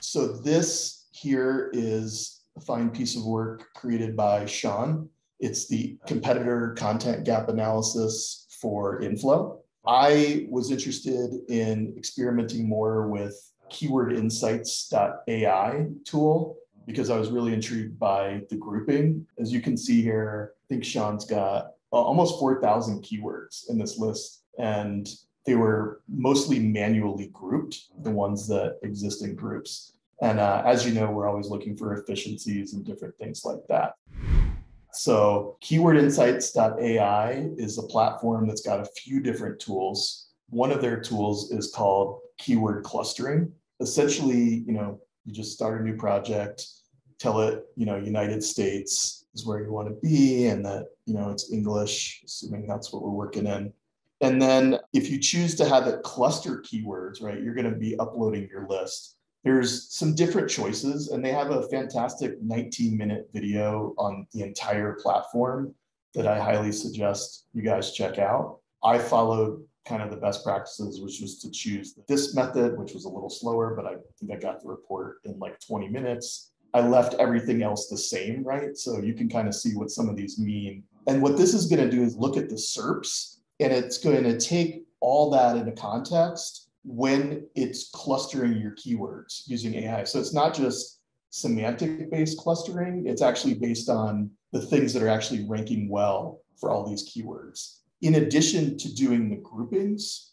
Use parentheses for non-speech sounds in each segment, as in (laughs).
So this here is a fine piece of work created by Sean. It's the competitor content gap analysis for Inflow. I was interested in experimenting more with keywordinsights.ai tool because I was really intrigued by the grouping. As you can see here, I think Sean's got almost 4,000 keywords in this list, and they were mostly manually grouped, the ones that exist in groups. And uh, as you know, we're always looking for efficiencies and different things like that. So, keywordinsights.ai is a platform that's got a few different tools. One of their tools is called keyword clustering. Essentially, you know, you just start a new project, tell it, you know, United States is where you want to be, and that, you know, it's English, assuming that's what we're working in. And then if you choose to have it cluster keywords, right, you're going to be uploading your list. There's some different choices and they have a fantastic 19 minute video on the entire platform that i highly suggest you guys check out. I followed kind of the best practices which was to choose this method which was a little slower but i think i got the report in like 20 minutes i left everything else the same right so you can kind of see what some of these mean and what this is going to do is look at the serps and it's going to take all that into context when it's clustering your keywords using AI. So it's not just semantic based clustering, it's actually based on the things that are actually ranking well for all these keywords. In addition to doing the groupings,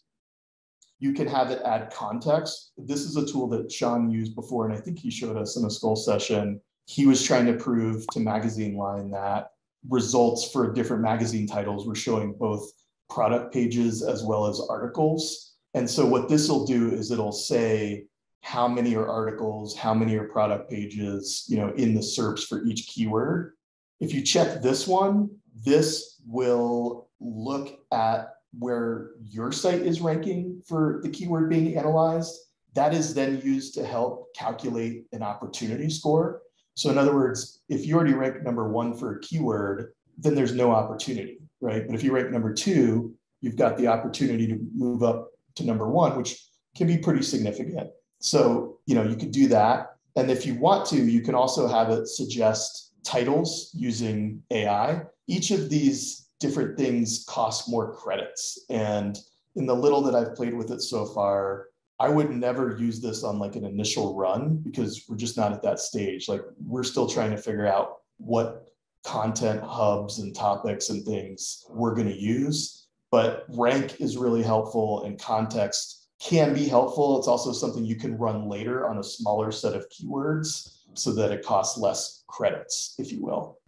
you can have it add context. This is a tool that Sean used before, and I think he showed us in a skull session. He was trying to prove to Magazine Line that results for different magazine titles were showing both product pages as well as articles and so what this will do is it'll say how many are articles, how many are product pages, you know, in the SERPs for each keyword. If you check this one, this will look at where your site is ranking for the keyword being analyzed. That is then used to help calculate an opportunity score. So in other words, if you already rank number one for a keyword, then there's no opportunity, right? But if you rank number two, you've got the opportunity to move up to number one, which can be pretty significant. So, you know, you could do that. And if you want to, you can also have it suggest titles using AI. Each of these different things cost more credits. And in the little that I've played with it so far, I would never use this on like an initial run because we're just not at that stage. Like we're still trying to figure out what content hubs and topics and things we're going to use but rank is really helpful and context can be helpful. It's also something you can run later on a smaller set of keywords so that it costs less credits, if you will.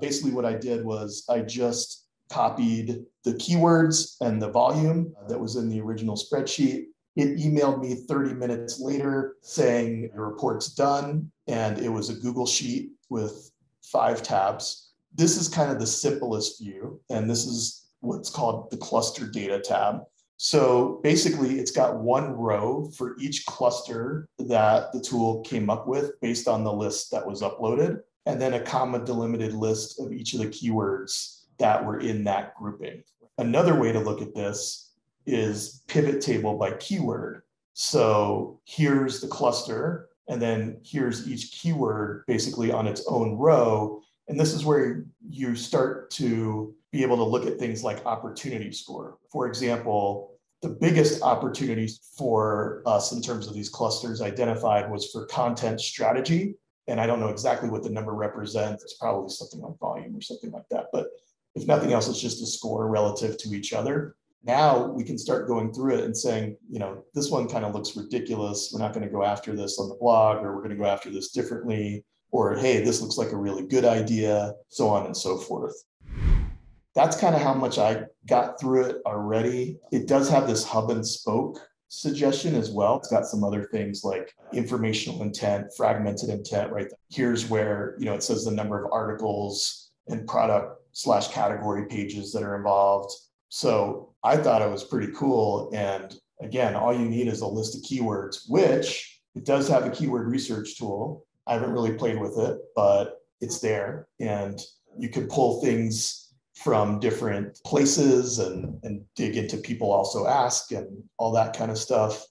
Basically, what I did was I just copied the keywords and the volume that was in the original spreadsheet. It emailed me 30 minutes later saying your report's done, and it was a Google Sheet with five tabs. This is kind of the simplest view, and this is what's called the cluster data tab. So basically, it's got one row for each cluster that the tool came up with based on the list that was uploaded, and then a comma delimited list of each of the keywords that were in that grouping. Another way to look at this is pivot table by keyword. So here's the cluster, and then here's each keyword basically on its own row. And this is where you start to be able to look at things like opportunity score. For example, the biggest opportunities for us in terms of these clusters identified was for content strategy. And I don't know exactly what the number represents. It's probably something like volume or something like that. But if nothing else, it's just a score relative to each other. Now we can start going through it and saying, you know, this one kind of looks ridiculous. We're not going to go after this on the blog, or we're going to go after this differently. Or, hey, this looks like a really good idea, so on and so forth that's kind of how much I got through it already. It does have this hub and spoke suggestion as well. It's got some other things like informational intent, fragmented intent, right? Here's where, you know, it says the number of articles and product slash category pages that are involved. So I thought it was pretty cool. And again, all you need is a list of keywords, which it does have a keyword research tool. I haven't really played with it, but it's there. And you can pull things from different places and, and dig into people also ask and all that kind of stuff.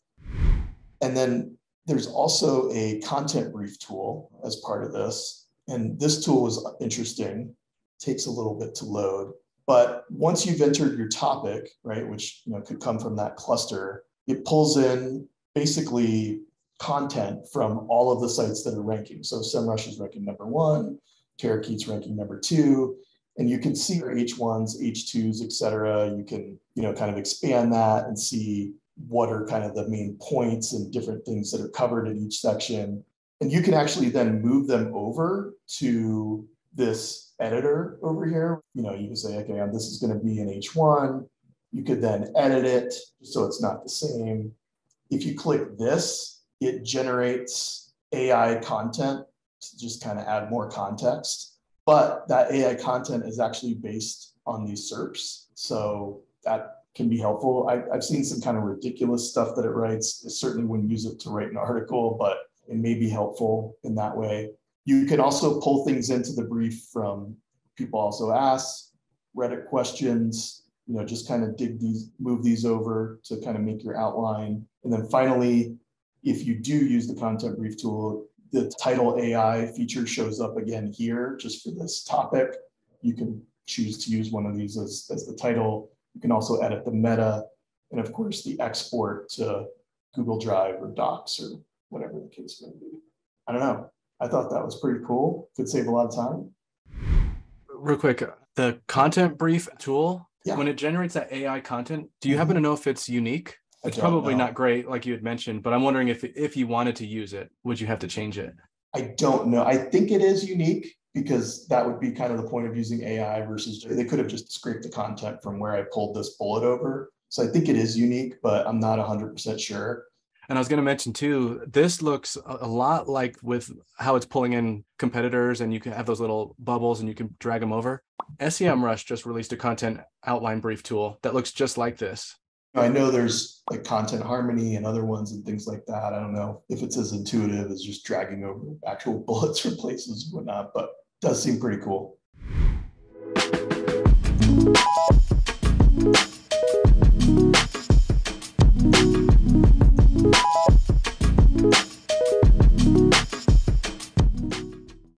And then there's also a content brief tool as part of this. And this tool is interesting, takes a little bit to load. But once you've entered your topic, right, which you know could come from that cluster, it pulls in basically content from all of the sites that are ranking. So SEMrush is ranking number one, Terakeet's ranking number two, and you can see your H1s, H2s, et cetera. You can, you know, kind of expand that and see what are kind of the main points and different things that are covered in each section. And you can actually then move them over to this editor over here. You know, you can say, okay, um, this is going to be an H1. You could then edit it so it's not the same. If you click this, it generates AI content to just kind of add more context. But that AI content is actually based on these SERPs. So that can be helpful. I, have seen some kind of ridiculous stuff that it writes. I certainly wouldn't use it to write an article, but it may be helpful in that way. You can also pull things into the brief from people also ask, Reddit questions, you know, just kind of dig these, move these over to kind of make your outline. And then finally, if you do use the content brief tool, the title AI feature shows up again here just for this topic. You can choose to use one of these as, as the title. You can also edit the meta and of course the export to Google Drive or Docs or whatever the case may be. I don't know. I thought that was pretty cool. Could save a lot of time. Real quick, the content brief tool, yeah. when it generates that AI content, do you mm-hmm. happen to know if it's unique? It's probably know. not great, like you had mentioned, but I'm wondering if if you wanted to use it, would you have to change it? I don't know. I think it is unique because that would be kind of the point of using AI versus they could have just scraped the content from where I pulled this bullet over. So I think it is unique, but I'm not 100% sure. And I was going to mention too, this looks a lot like with how it's pulling in competitors and you can have those little bubbles and you can drag them over. SEMrush just released a content outline brief tool that looks just like this. I know there's like content harmony and other ones and things like that. I don't know if it's as intuitive as just dragging over actual (laughs) bullets from places and whatnot, but does seem pretty cool.